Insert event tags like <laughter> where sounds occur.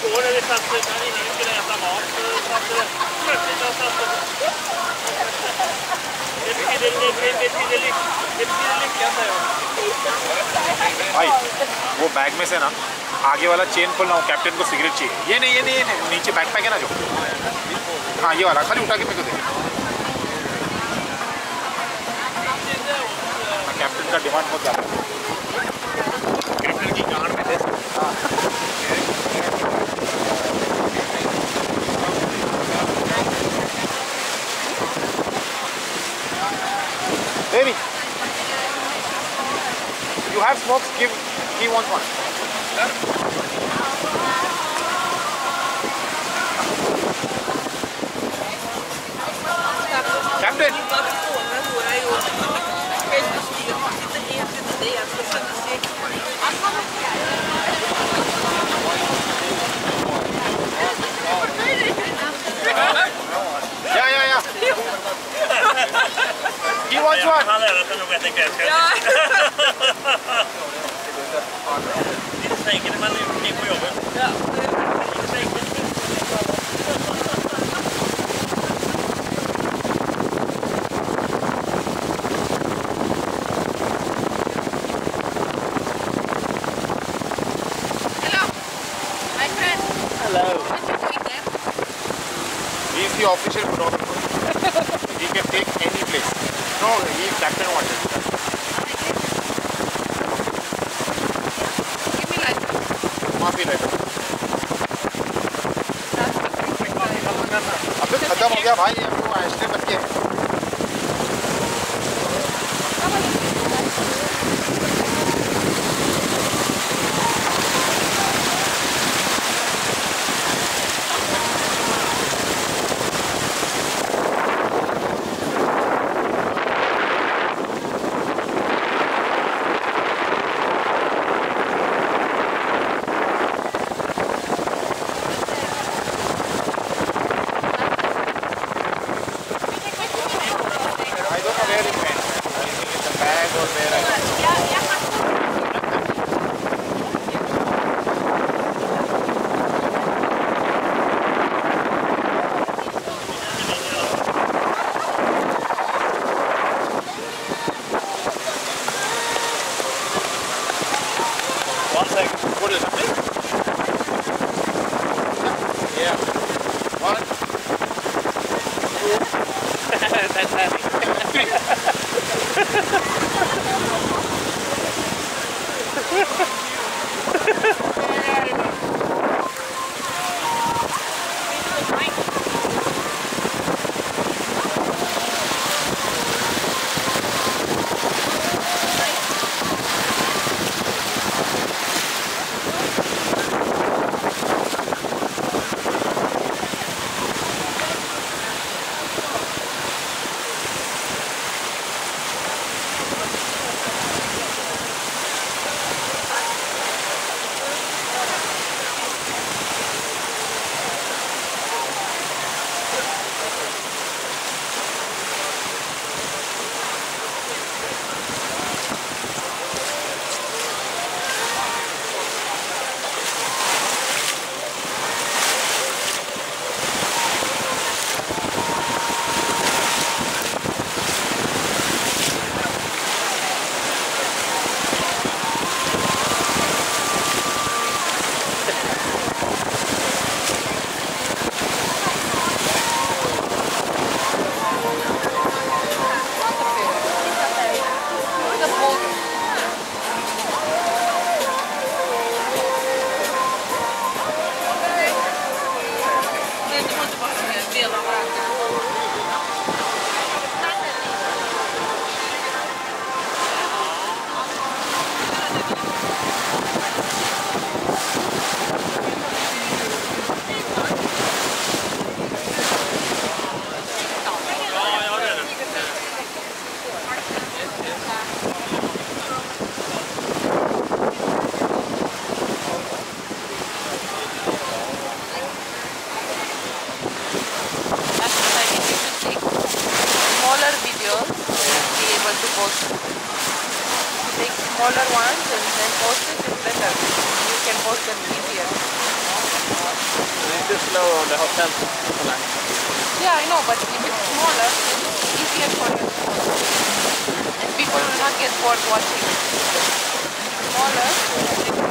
så satt det. Det det, det det. भाई वो bag में से ना आगे वाला चेन खोलना हो कैप्टन को सिगरेट चाहिए ये नहीं ये नहीं ये नहीं नीचे बैग पैक है ना जो हाँ ये वाला खाली उठा के मेरे को दे हाँ, कैप्टन का डिमांड बहुत ज़्यादा है have smokes. Give. He wants one. Captain. Yeah, yeah, yeah. He wants one. Han <laughs> övar nog att det kanske... Lite sänker när man är på jobbet. Lite sänker. Hello, my friend. Hello. What you doing there? He the official photographer. <laughs> he can take any place. No, he captain wanted. Give गया भाई अब वो बन in the smaller ones and then post it is better. You can post them easier. This is the hotel. Yeah, I know, but if it's smaller, it's easier for you. And people will not get bored watching. Smaller,